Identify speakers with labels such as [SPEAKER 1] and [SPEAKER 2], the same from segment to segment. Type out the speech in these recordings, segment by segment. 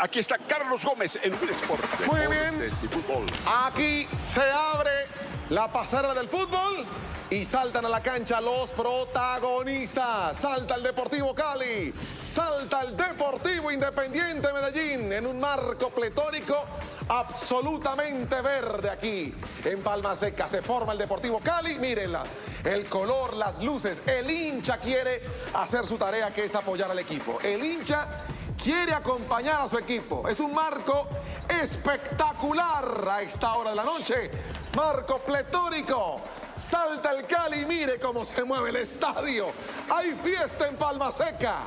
[SPEAKER 1] Aquí está Carlos Gómez en un Sport.
[SPEAKER 2] Muy bien.
[SPEAKER 1] Y fútbol.
[SPEAKER 2] Aquí se abre la pasarela del fútbol y saltan a la cancha los protagonistas. Salta el Deportivo Cali, salta el Deportivo Independiente Medellín en un marco pletórico absolutamente verde aquí en Palma Seca. Se forma el Deportivo Cali, mírenla, el color, las luces. El hincha quiere hacer su tarea que es apoyar al equipo. El hincha quiere acompañar a su equipo. Es un marco espectacular a esta hora de la noche. Marco pletórico. Salta el Cali, mire cómo se mueve el estadio. Hay fiesta en Palma Seca.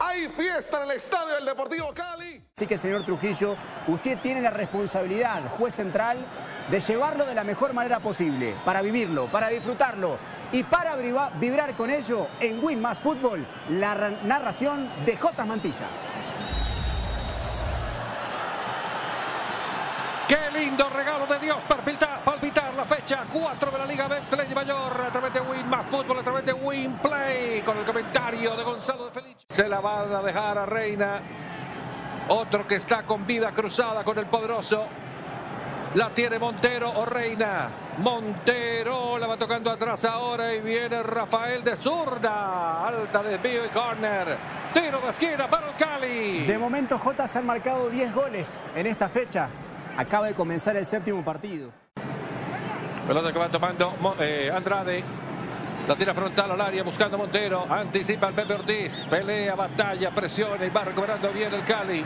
[SPEAKER 2] Hay fiesta en el estadio del Deportivo Cali.
[SPEAKER 3] Así que, señor Trujillo, usted tiene la responsabilidad, juez central, de llevarlo de la mejor manera posible, para vivirlo, para disfrutarlo y para vibrar con ello en Win Más Fútbol, la narración de J. Mantilla.
[SPEAKER 4] Qué lindo regalo de Dios para palpitar, la fecha 4 de la Liga Betplay Mayor a través de Win Más Fútbol, a través de Win Play, con el comentario de Gonzalo de Felice. Se la van a dejar a Reina. Otro que está con vida cruzada con el poderoso. La tiene Montero o Reina. Montero la va tocando atrás ahora y viene Rafael de zurda. Alta desvío y corner. Tiro de esquina para el Cali.
[SPEAKER 3] De momento J se han marcado 10 goles en esta fecha. Acaba de comenzar el séptimo partido.
[SPEAKER 4] Pelota que va tomando eh, Andrade. La tira frontal al área buscando Montero. Anticipa el Pepe Ortiz. Pelea, batalla, presiona y va recuperando bien el Cali.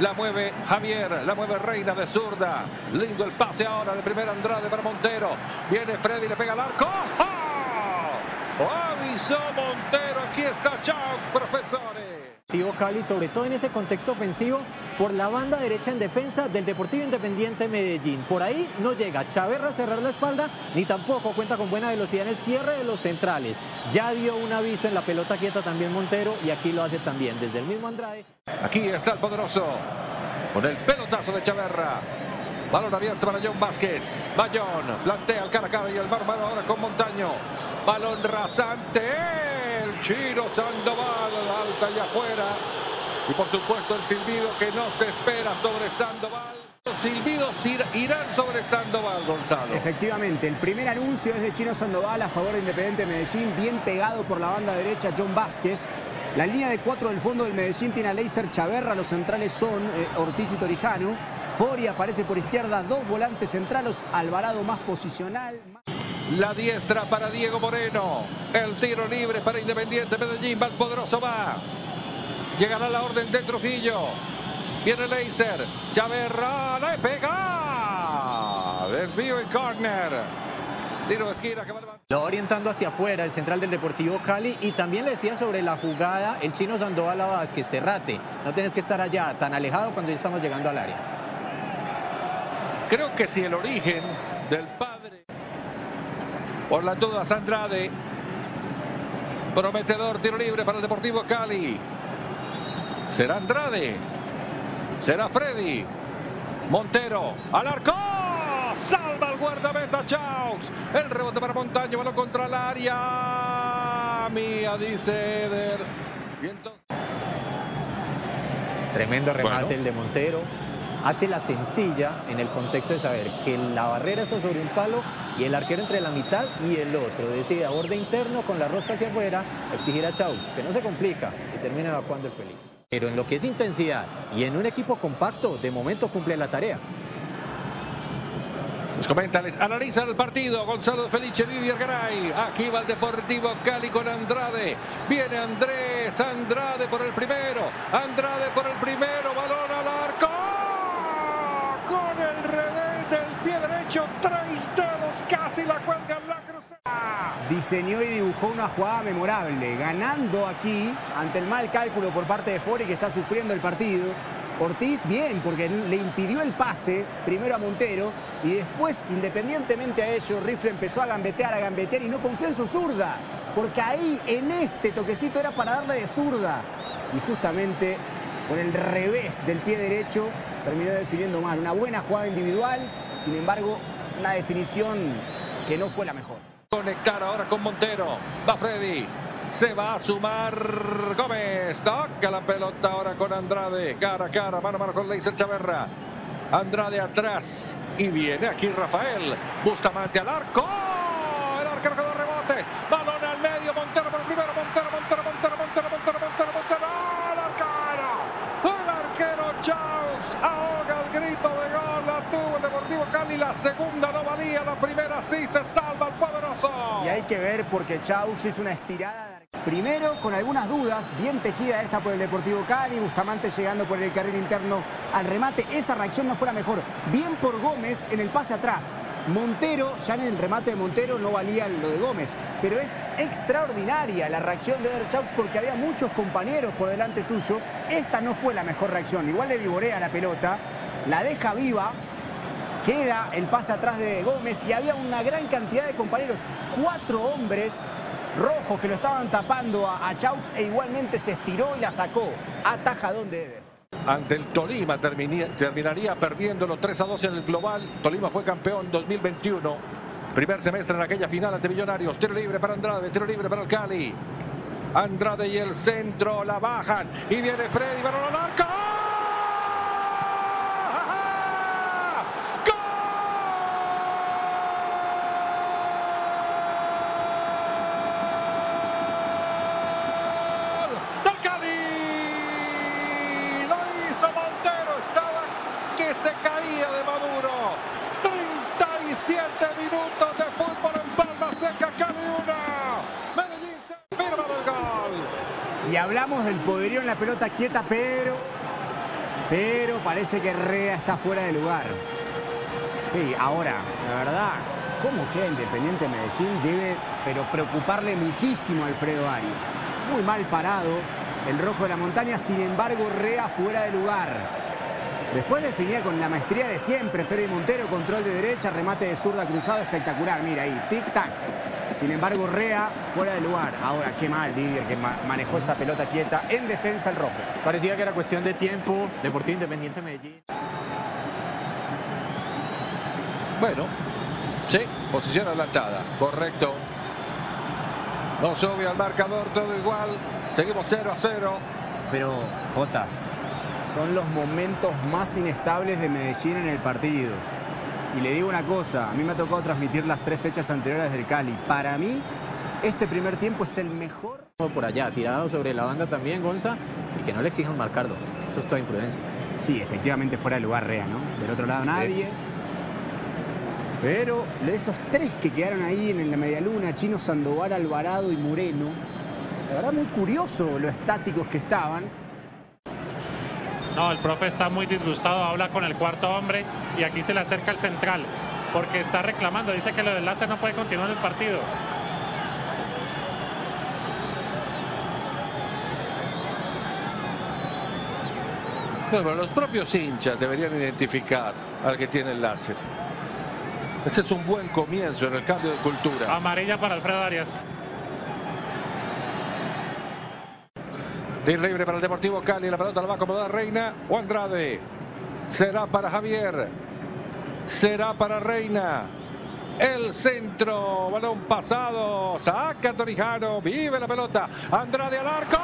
[SPEAKER 4] La mueve Javier, la mueve Reina de zurda. Lindo el pase ahora de primer Andrade para Montero. Viene Freddy, le pega al arco. ¡Oh! Avisó Montero. Aquí está Chau, profesores.
[SPEAKER 3] Cali, sobre todo en ese contexto ofensivo, por la banda derecha en defensa del Deportivo Independiente Medellín. Por ahí no llega Chaverra a cerrar la espalda, ni tampoco cuenta con buena velocidad en el cierre de los centrales. Ya dio un aviso en la pelota quieta también Montero y aquí lo hace también desde el mismo Andrade.
[SPEAKER 4] Aquí está el poderoso con el pelotazo de Chaverra. Balón abierto para John Vázquez. Bayón plantea el cara a cara y el bárbaro ahora con Montaño. Balón rasante. Chino Sandoval. Alta y afuera. Y por supuesto el silbido que no se espera sobre Sandoval. Los silbidos irán sobre Sandoval, Gonzalo.
[SPEAKER 3] Efectivamente, el primer anuncio es de Chino Sandoval a favor de Independiente Medellín, bien pegado por la banda derecha John Vázquez. La línea de cuatro del fondo del Medellín tiene a Leister Chaverra, los centrales son eh, Ortiz y Torijano. Fori aparece por izquierda, dos volantes centrales, Alvarado más posicional.
[SPEAKER 4] La diestra para Diego Moreno. El tiro libre para Independiente Medellín. Más poderoso va. Llegará la orden de Trujillo. Viene Leiser. Chaverra. ¡Le pega! Desvío en corner. Tiro de esquina que va
[SPEAKER 3] Lo orientando hacia afuera el central del Deportivo Cali y también le decía sobre la jugada el chino Sandoval Vázquez, cerrate, no tienes que estar allá tan alejado cuando ya estamos llegando al área.
[SPEAKER 4] Creo que si el origen del por las dudas Andrade. Prometedor tiro libre para el Deportivo Cali. Será Andrade. Será Freddy. Montero al arco. Salva el guardameta Chaus. El rebote para Montaño. Balón contra el área. Mía, dice Eder.
[SPEAKER 3] Tremendo remate el de Montero hace la sencilla en el contexto de saber que la barrera está sobre un palo y el arquero entre la mitad y el otro. Decide a borde interno con la rosca hacia afuera, exigir a Chaus, que no se complica y termina evacuando el peligro. Pero en lo que es intensidad y en un equipo compacto, de momento cumple la tarea.
[SPEAKER 4] Los comentales analizan el partido. Gonzalo Felice, Lidia Garay. Aquí va el Deportivo Cali con Andrade. Viene Andrés Andrade por el primero. Andrade por el primero. Balón al arco con el revés del pie casi la la cruzada.
[SPEAKER 3] Diseñó y dibujó una jugada memorable, ganando aquí ante el mal cálculo por parte de Fori que está sufriendo el partido. Ortiz bien, porque le impidió el pase primero a Montero y después, independientemente a ello, Rifle empezó a gambetear, a gambetear y no confió en su zurda, porque ahí en este toquecito era para darle de zurda. Y justamente con el revés del pie derecho terminó definiendo mal. Una buena jugada individual, sin embargo, una definición que no fue la mejor.
[SPEAKER 4] Conectar ahora con Montero. Va Freddy. Se va a sumar Gómez. Toca la pelota ahora con Andrade. Cara a cara, mano a mano con Leiser Chaverra. Andrade atrás. Y viene aquí Rafael. Bustamante al arco. El arquero quedó rebote. Balón al medio. Montero por el primero. Montero, Montero, Montero, Montero, Montero, Montero, Montero. ¡El arquero! El arquero Charles ahoga el grito de gol. La tuvo el Deportivo Cali. La segunda no valía. La primera sí se salva el poderoso.
[SPEAKER 3] Y hay que ver porque Chaux hizo una estirada. Primero, con algunas dudas, bien tejida esta por el Deportivo Cali, Bustamante llegando por el carril interno al remate. Esa reacción no fue la mejor. Bien por Gómez en el pase atrás. Montero, ya en el remate de Montero no valía lo de Gómez, pero es extraordinaria la reacción de Eder Chaux porque había muchos compañeros por delante suyo. Esta no fue la mejor reacción. Igual le divorea la pelota, la deja viva, queda el pase atrás de Gómez y había una gran cantidad de compañeros, cuatro hombres rojos que lo estaban tapando a, a Chaux e igualmente se estiró y la sacó. Atajadón de Eder.
[SPEAKER 4] Ante el Tolima terminia- terminaría perdiendo los 3 a 2 en el global. Tolima fue campeón 2021. Primer semestre en aquella final ante Millonarios. Tiro libre para Andrade, tiro libre para el Cali. Andrade y el centro la bajan. Y viene Freddy, balón al arco. ¡Gol! ¡Del Cali! Lo hizo Montero. Estaba que se caía de Maduro. 37 minutos de fútbol en Palma Seca, Cali 1.
[SPEAKER 3] Y hablamos del poderío en la pelota quieta, pero. Pero parece que Rea está fuera de lugar. Sí, ahora, la verdad, ¿cómo queda Independiente Medellín? Debe, pero preocuparle muchísimo a Alfredo Arias. Muy mal parado el rojo de la montaña, sin embargo, Rea fuera de lugar. Después definía con la maestría de siempre Freddy Montero, control de derecha, remate de zurda cruzado, espectacular. Mira ahí, tic-tac. Sin embargo, Rea fuera de lugar. Ahora, qué mal Didier que ma- manejó esa pelota quieta en defensa el rojo.
[SPEAKER 5] Parecía que era cuestión de tiempo. Deportivo Independiente Medellín.
[SPEAKER 4] Bueno, sí, posición adelantada, correcto. No sube al marcador, todo igual. Seguimos 0 a 0.
[SPEAKER 3] Pero, Jotas, son los momentos más inestables de Medellín en el partido. Y le digo una cosa, a mí me ha tocado transmitir las tres fechas anteriores del Cali. Para mí, este primer tiempo es el mejor.
[SPEAKER 5] Por allá, tirado sobre la banda también, Gonza. Y que no le exijan marcarlo. Eso es toda imprudencia.
[SPEAKER 3] Sí, efectivamente fuera de lugar Rea, ¿no? Del otro lado nadie. Pero de esos tres que quedaron ahí en la medialuna, Chino Sandoval, Alvarado y Moreno, la verdad muy curioso lo estáticos que estaban.
[SPEAKER 6] No, el profe está muy disgustado, habla con el cuarto hombre y aquí se le acerca el central porque está reclamando, dice que lo del láser no puede continuar el partido.
[SPEAKER 4] Bueno, los propios hinchas deberían identificar al que tiene el láser. Ese es un buen comienzo en el cambio de cultura.
[SPEAKER 6] Amarilla para Alfredo Arias.
[SPEAKER 4] Tiro libre para el Deportivo Cali. La pelota la va a acomodar Reina o Andrade. Será para Javier. Será para Reina. El centro. Balón pasado. Saca Torijano. Vive la pelota. Andrade al arco.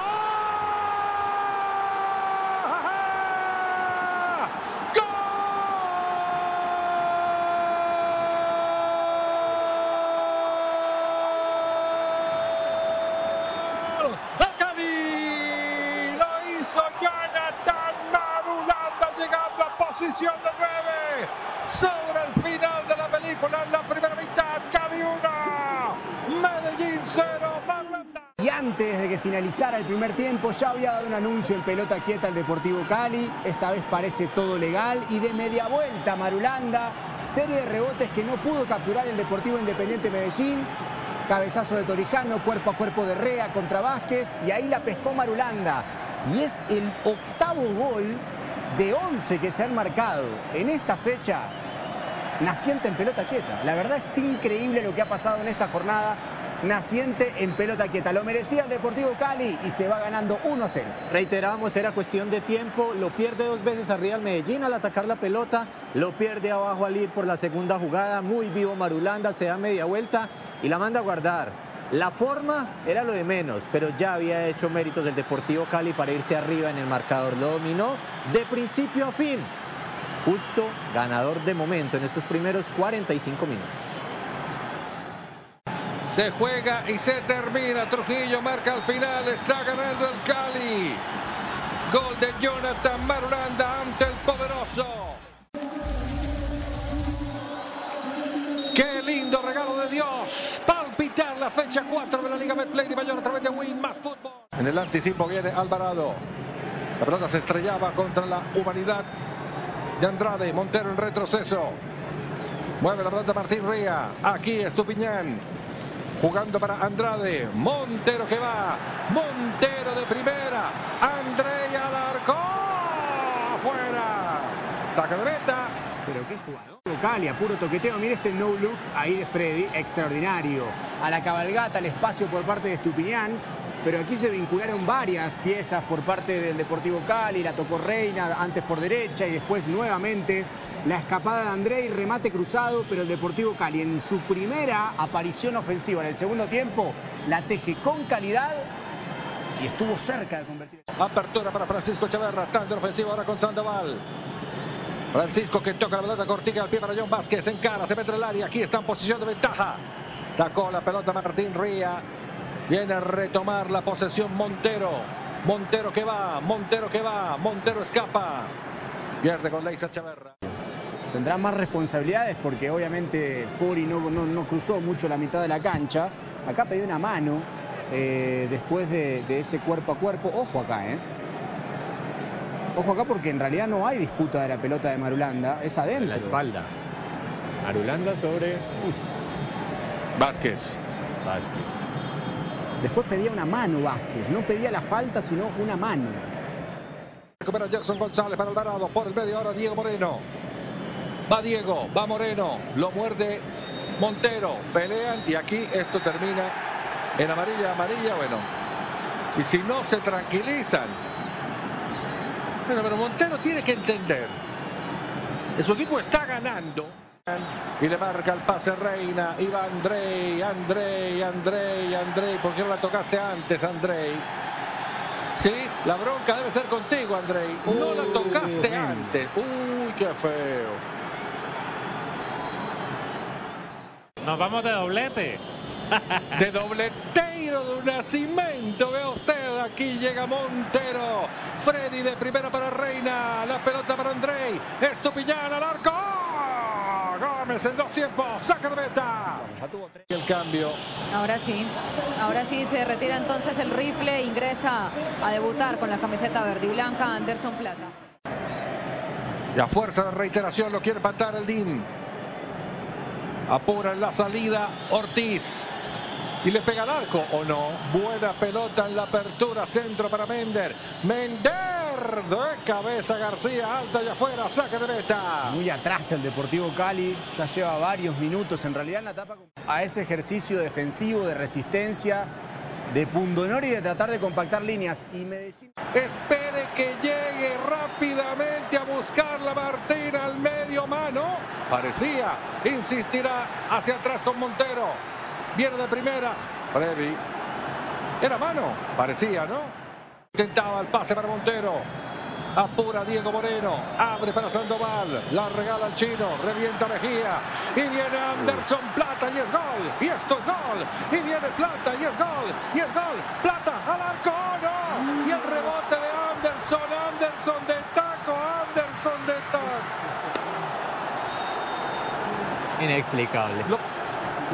[SPEAKER 4] ¡Gol! ¡El Cali! Lo hizo Jonathan Marulanda llegando a posición de 9 sobre el final de la película en la primera mitad. Cali 1, Medellín 0, Marulanda.
[SPEAKER 3] Y finalizara el primer tiempo, ya había dado un anuncio en pelota quieta al Deportivo Cali. Esta vez parece todo legal. Y de media vuelta, Marulanda. Serie de rebotes que no pudo capturar el Deportivo Independiente Medellín. Cabezazo de Torijano, cuerpo a cuerpo de Rea contra Vázquez. Y ahí la pescó Marulanda. Y es el octavo gol de 11 que se han marcado en esta fecha naciente en pelota quieta. La verdad es increíble lo que ha pasado en esta jornada. Naciente en pelota quieta. Lo merecía el Deportivo Cali y se va ganando 1-0.
[SPEAKER 5] Reiterábamos, era cuestión de tiempo. Lo pierde dos veces arriba el Medellín al atacar la pelota. Lo pierde abajo al ir por la segunda jugada. Muy vivo Marulanda, se da media vuelta y la manda a guardar. La forma era lo de menos, pero ya había hecho méritos del Deportivo Cali para irse arriba en el marcador. Lo dominó de principio a fin. Justo ganador de momento en estos primeros 45 minutos.
[SPEAKER 4] Se juega y se termina. Trujillo marca al final. Está ganando el Cali. Gol de Jonathan Marulanda ante el poderoso. Qué lindo regalo de Dios. Palpitar la fecha 4 de la Liga Betplay de Mayor a través de Win más. En el anticipo viene Alvarado. La pelota se estrellaba contra la humanidad de Andrade. Montero en retroceso. Mueve la pelota Martín Ría. Aquí Estupiñán. Jugando para Andrade. Montero que va. Montero de primera. André alarcó. Afuera. Saca de meta.
[SPEAKER 3] Pero qué jugador. Cali, a puro toqueteo. Mira este no look ahí de Freddy, extraordinario. A la cabalgata, al espacio por parte de Estupiñán. Pero aquí se vincularon varias piezas por parte del Deportivo Cali. La tocó Reina antes por derecha y después nuevamente la escapada de André y remate cruzado. Pero el Deportivo Cali en su primera aparición ofensiva en el segundo tiempo la teje con calidad y estuvo cerca de convertir.
[SPEAKER 4] Apertura para Francisco Chaverra. Tanto ofensivo ahora con Sandoval. Francisco que toca la pelota cortica al pie para John Vázquez. En cara, se mete en el área. Aquí está en posición de ventaja. Sacó la pelota Martín Ría. Viene a retomar la posesión Montero. Montero que va, Montero que va, Montero escapa. Pierde con Leisa Chaverra.
[SPEAKER 3] Tendrá más responsabilidades porque obviamente Fori no, no, no cruzó mucho la mitad de la cancha. Acá pidió una mano eh, después de, de ese cuerpo a cuerpo. Ojo acá, ¿eh? Ojo acá porque en realidad no hay disputa de la pelota de Marulanda, es adentro.
[SPEAKER 5] La espalda. Marulanda sobre
[SPEAKER 4] Vázquez.
[SPEAKER 5] Vázquez.
[SPEAKER 3] Después pedía una mano Vázquez, no pedía la falta, sino una mano.
[SPEAKER 4] Recupera Gerson González para Alvarado. Por el medio ahora Diego Moreno. Va Diego, va Moreno. Lo muerde Montero. Pelean y aquí esto termina en amarilla, amarilla. Bueno. Y si no se tranquilizan. Bueno, pero Montero tiene que entender. Su equipo está ganando. Y le marca el pase Reina. Iba Andrei, Andrei, Andrei, Andrei. ¿Por qué no la tocaste antes, Andrei? Sí, la bronca debe ser contigo, Andrei. No la tocaste antes. Uy, qué feo.
[SPEAKER 6] Nos vamos de doblete.
[SPEAKER 4] De dobleteiro de un nacimiento. Vea usted, aquí llega Montero. Freddy de primera para Reina. La pelota para Andrei. Estupiñán al arco. Gómez en dos tiempos. Saca de meta. El cambio.
[SPEAKER 7] Ahora sí, ahora sí se retira entonces el rifle e ingresa a debutar con la camiseta verde y blanca Anderson Plata.
[SPEAKER 4] Y a fuerza de reiteración lo quiere patar el DIN. Apura en la salida Ortiz. Y le pega al arco o no. Buena pelota en la apertura. Centro para Mender. Mender de cabeza García. Alta y afuera. Saca de meta.
[SPEAKER 3] Muy atrás el Deportivo Cali, ya lleva varios minutos en realidad en la etapa a ese ejercicio defensivo de resistencia, de pundonor y de tratar de compactar líneas. Y Medellín
[SPEAKER 4] Espere que llegue rápidamente a buscar la Martina al medio mano. Parecía. Insistirá hacia atrás con Montero. Viene de primera. Freddy. Era mano. Parecía, ¿no? Intentaba el pase para Montero. Apura Diego Moreno. Abre para Sandoval. La regala al chino. Revienta Mejía. Y viene Anderson Plata y es gol. Y esto es gol. Y viene Plata y es gol. Y es gol. Plata al arco. ¡No! Y el rebote de Anderson. Anderson de taco. Anderson de taco.
[SPEAKER 5] Inexplicable.
[SPEAKER 4] Lo,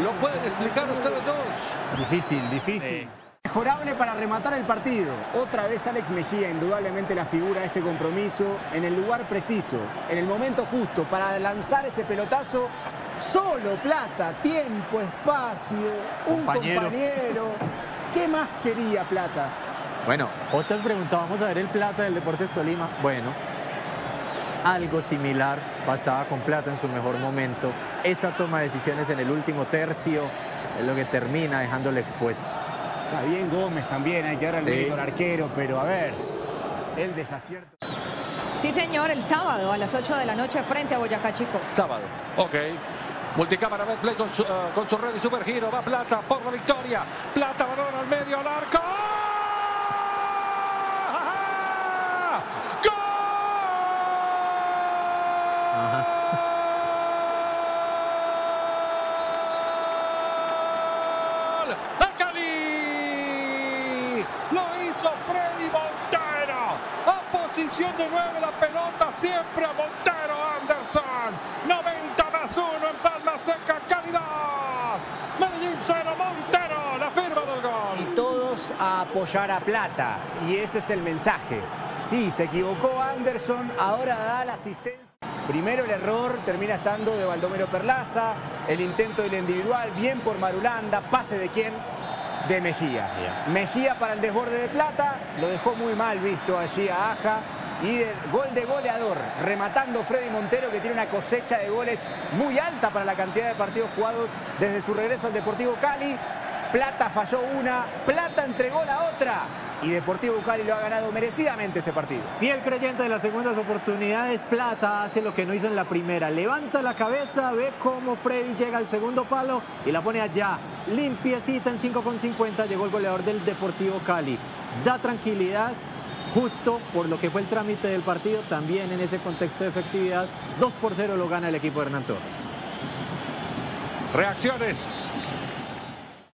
[SPEAKER 4] lo pueden explicar ustedes dos.
[SPEAKER 3] Difícil, difícil. Mejorable para rematar el partido. Otra vez Alex Mejía, indudablemente la figura de este compromiso, en el lugar preciso, en el momento justo, para lanzar ese pelotazo. Solo Plata, tiempo, espacio, un
[SPEAKER 5] Compañero.
[SPEAKER 3] compañero. ¿Qué más quería Plata?
[SPEAKER 5] Bueno, otros preguntábamos a ver el Plata del Deportes Tolima. Bueno, algo similar pasaba con Plata en su mejor momento. Esa toma de decisiones en el último tercio es lo que termina dejándole expuesto.
[SPEAKER 3] Está bien Gómez también, hay que dar el
[SPEAKER 5] Sí.
[SPEAKER 3] mérito al arquero, pero a ver, el desacierto.
[SPEAKER 7] Sí, señor, el sábado a las 8 de la noche frente a Boyacá Chico.
[SPEAKER 4] Sábado. Ok. Multicámara Betplay con su, uh, con su red y super giro. Va Plata por la victoria. Plata, balón al medio, al arco. ¡Gol! ¡A Cali! Lo hizo Freddy Montero. A posición de nueve la pelota siempre a Montero Anderson. 90 más 1 en Palma Seca, 2. Medellín 0, Montero, la firma del gol.
[SPEAKER 3] Y todos a apoyar a Plata. Y ese es el mensaje. Sí, se equivocó Anderson, ahora da la asistencia. Primero el error termina estando de Baldomero Perlaza, el intento del individual, bien por Marulanda, pase de quién? De Mejía. Mejía para el desborde de Plata, lo dejó muy mal visto allí a Aja. Y el gol de goleador, rematando Freddy Montero, que tiene una cosecha de goles muy alta para la cantidad de partidos jugados desde su regreso al Deportivo Cali. Plata falló una, Plata entregó la otra. Y Deportivo Cali lo ha ganado merecidamente este partido.
[SPEAKER 5] Fiel creyente de las segundas oportunidades, Plata hace lo que no hizo en la primera. Levanta la cabeza, ve cómo Freddy llega al segundo palo y la pone allá. Limpiecita en 5,50 llegó el goleador del Deportivo Cali. Da tranquilidad, justo por lo que fue el trámite del partido, también en ese contexto de efectividad. 2 por 0 lo gana el equipo de Hernán Torres.
[SPEAKER 4] Reacciones